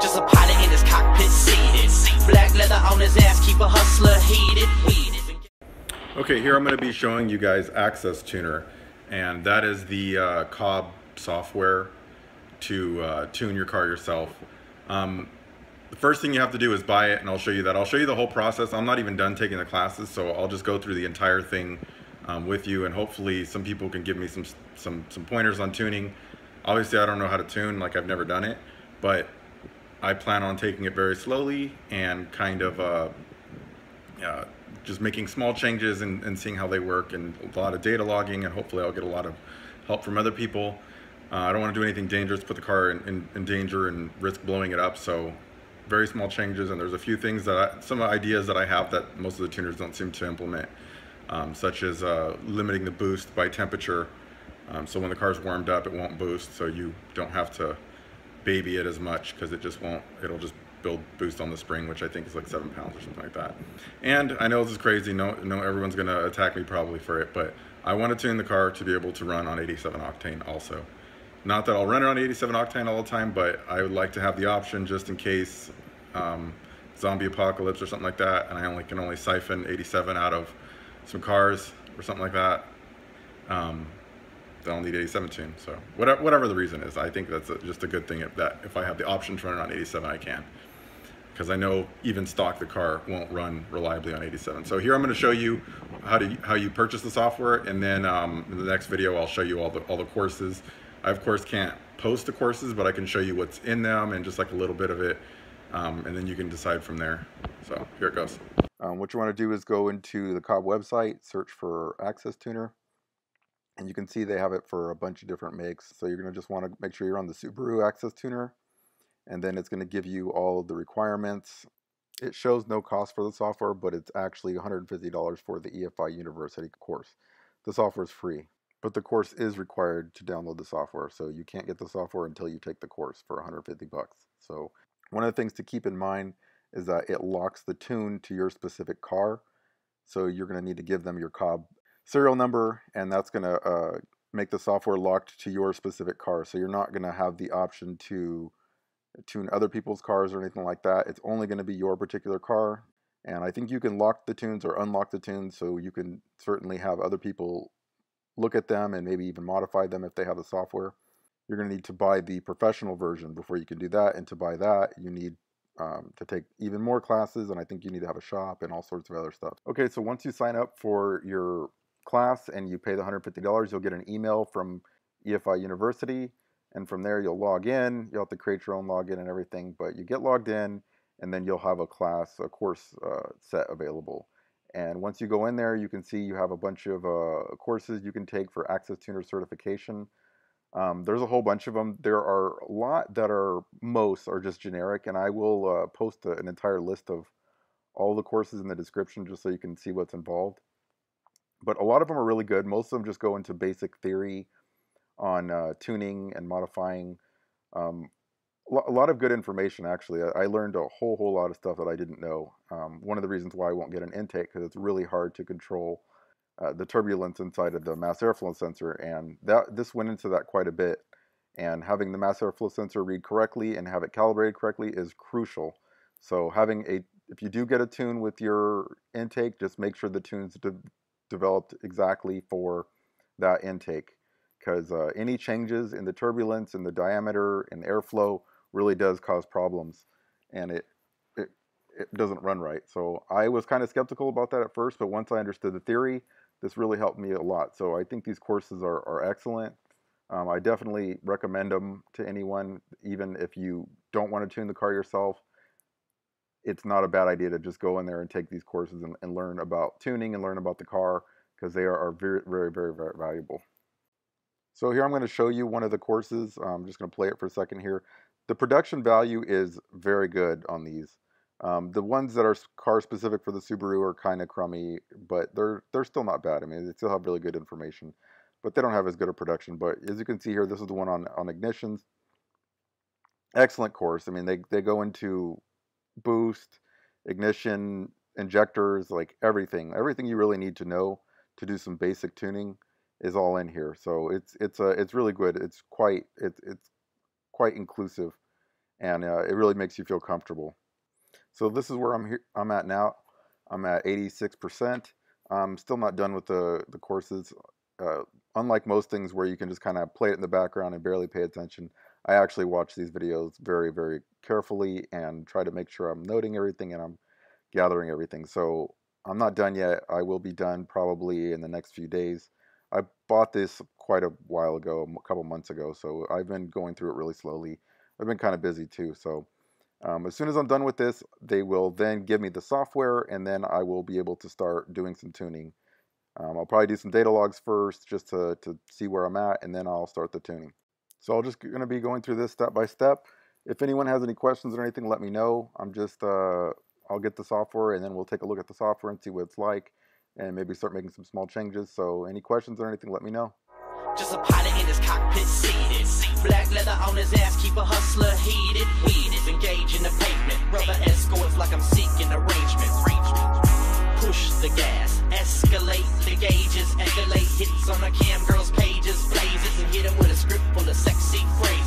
Just a pilot in his cockpit seated. Black leather on his ass, keep a hustler heated. Okay, here I'm going to be showing you guys Access Tuner, and that is the uh, Cobb software to uh, tune your car yourself. Um, the first thing you have to do is buy it, and I'll show you that. I'll show you the whole process. I'm not even done taking the classes, so I'll just go through the entire thing um, with you, and hopefully some people can give me some some some pointers on tuning. Obviously, I don't know how to tune, like I've never done it, but I plan on taking it very slowly and kind of uh, uh, just making small changes and, and, seeing how they work and a lot of data logging and hopefully I'll get a lot of help from other people. Uh, I don't want to do anything dangerous, put the car in, in, in, danger and risk blowing it up. So very small changes and there's a few things that I, some ideas that I have that most of the tuners don't seem to implement, um, such as uh, limiting the boost by temperature. Um, so when the car's warmed up, it won't boost. So you don't have to baby it as much because it just won't, it'll just build boost on the spring, which I think is like seven pounds or something like that. And I know this is crazy. No, no, everyone's gonna attack me probably for it, but I want to tune the car to be able to run on 87 octane also. Not that I'll run it on 87 octane all the time, but I would like to have the option just in case um, zombie apocalypse or something like that, and I only can only siphon 87 out of some cars or something like that. Um, I'll need 87 tune. So whatever, whatever the reason is, I think that's a, just a good thing if that if I have the option to run it on 87, I can because I know even stock the car won't run reliably on 87. So here I'm going to show you how to how you purchase the software, and then um, in the next video I'll show you all the all the courses. I of course can't post the courses, but I can show you what's in them and just like a little bit of it, um, and then you can decide from there. So here it goes. Um, what you want to do is go into the Cobb website, search for Access Tuner, and you can see they have it for a bunch of different makes. So you're going to just want to make sure you're on the Subaru Access Tuner and then it's going to give you all the requirements. It shows no cost for the software, but it's actually $150 for the EFI University course. The software is free, but the course is required to download the software, so you can't get the software until you take the course for 150 bucks. So one of the things to keep in mind is that it locks the tune to your specific car. So you're going to need to give them your Cobb serial number, and that's going to uh, make the software locked to your specific car. So you're not going to have the option to tune other people's cars or anything like that. It's only going to be your particular car. And I think you can lock the tunes or unlock the tunes so you can certainly have other people look at them and maybe even modify them if they have the software. You're going to need to buy the professional version before you can do that. And to buy that, you need um, to take even more classes. And I think you need to have a shop and all sorts of other stuff. Okay, so once you sign up for your class and you pay the $150, you'll get an email from EFI University and from there you'll log in. You'll have to create your own login and everything, but you get logged in, and then you'll have a class, a course uh, set available. And once you go in there, you can see you have a bunch of uh, courses you can take for Access Tuner certification. Um, there's a whole bunch of them. There are a lot that are, most are just generic, and I will uh, post a, an entire list of all the courses in the description just so you can see what's involved. But a lot of them are really good. Most of them just go into basic theory, on uh, tuning and modifying. Um, a lot of good information, actually. I learned a whole, whole lot of stuff that I didn't know. Um, one of the reasons why I won't get an intake, because it's really hard to control uh, the turbulence inside of the mass airflow sensor. And that this went into that quite a bit. And having the mass airflow sensor read correctly and have it calibrated correctly is crucial. So having a, if you do get a tune with your intake, just make sure the tune's de developed exactly for that intake because uh, any changes in the turbulence and the diameter and airflow really does cause problems and it, it, it doesn't run right. So I was kind of skeptical about that at first, but once I understood the theory, this really helped me a lot. So I think these courses are, are excellent. Um, I definitely recommend them to anyone, even if you don't want to tune the car yourself. It's not a bad idea to just go in there and take these courses and, and learn about tuning and learn about the car because they are, are very, very, very, very valuable. So here I'm going to show you one of the courses. I'm just going to play it for a second here. The production value is very good on these. Um, the ones that are car specific for the Subaru are kind of crummy, but they're they're still not bad. I mean, they still have really good information, but they don't have as good a production. But as you can see here, this is the one on on ignitions. Excellent course. I mean, they they go into boost, ignition, injectors, like everything, everything you really need to know to do some basic tuning is all in here. So it's it's a it's really good. It's quite it's it's quite inclusive, and uh, it really makes you feel comfortable. So this is where I'm here. I'm at now. I'm at 86%. I'm still not done with the the courses. Uh, unlike most things where you can just kind of play it in the background and barely pay attention, I actually watch these videos very, very carefully and try to make sure I'm noting everything and I'm gathering everything. So I'm not done yet. I will be done probably in the next few days. I bought this quite a while ago, a couple months ago, so I've been going through it really slowly. I've been kind of busy too, so um, as soon as I'm done with this, they will then give me the software, and then I will be able to start doing some tuning. Um, I'll probably do some data logs first, just to, to see where I'm at, and then I'll start the tuning. So I'm just going to be going through this step by step. If anyone has any questions or anything, let me know. I'm just, uh, I'll get the software, and then we'll take a look at the software and see what it's like, and maybe start making some small changes. So any questions or anything, let me know. Just a pilot in his cockpit seated. Black leather on his ass, keep a hustler heated. Weed is engaging the pavement. Rubber escorts like I'm seeking arrangement. Push the gas, escalate the gauges, escalate hits on the cam girls' pages, blazes, and hit them with a script full of sexy phrases.